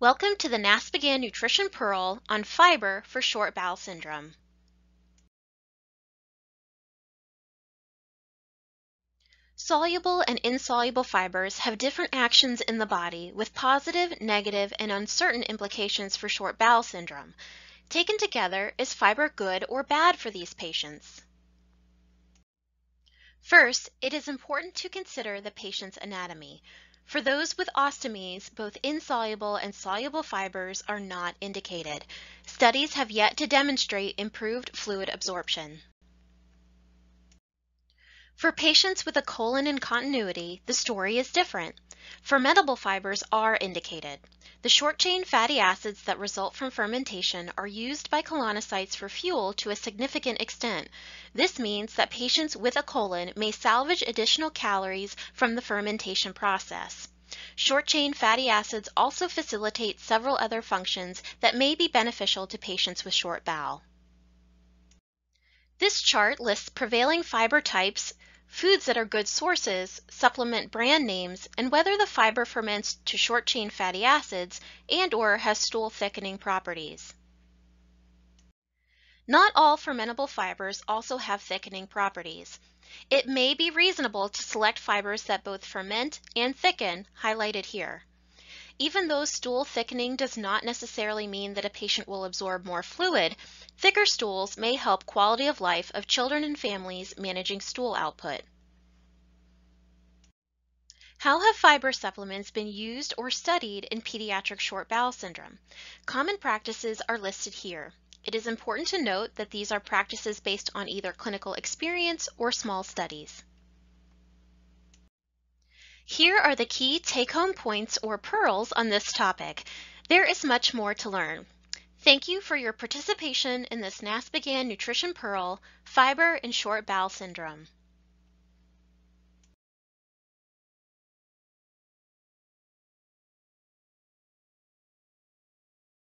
Welcome to the NASPGHAN Nutrition Pearl on fiber for short bowel syndrome. Soluble and insoluble fibers have different actions in the body with positive, negative, and uncertain implications for short bowel syndrome. Taken together, is fiber good or bad for these patients? First, it is important to consider the patient's anatomy. For those with ostomies, both insoluble and soluble fibers are not indicated. Studies have yet to demonstrate improved fluid absorption. For patients with a colon in continuity, the story is different. Fermentable fibers are indicated. The short-chain fatty acids that result from fermentation are used by colonocytes for fuel to a significant extent. This means that patients with a colon may salvage additional calories from the fermentation process. Short-chain fatty acids also facilitate several other functions that may be beneficial to patients with short bowel. This chart lists prevailing fiber types, foods that are good sources, supplement brand names, and whether the fiber ferments to short-chain fatty acids and or has stool thickening properties. Not all fermentable fibers also have thickening properties. It may be reasonable to select fibers that both ferment and thicken, highlighted here. Even though stool thickening does not necessarily mean that a patient will absorb more fluid, thicker stools may help quality of life of children and families managing stool output. How have fiber supplements been used or studied in pediatric short bowel syndrome? Common practices are listed here. It is important to note that these are practices based on either clinical experience or small studies. Here are the key take-home points or pearls on this topic. There is much more to learn. Thank you for your participation in this NASPGHAN Nutrition Pearl, Fiber and Short Bowel Syndrome.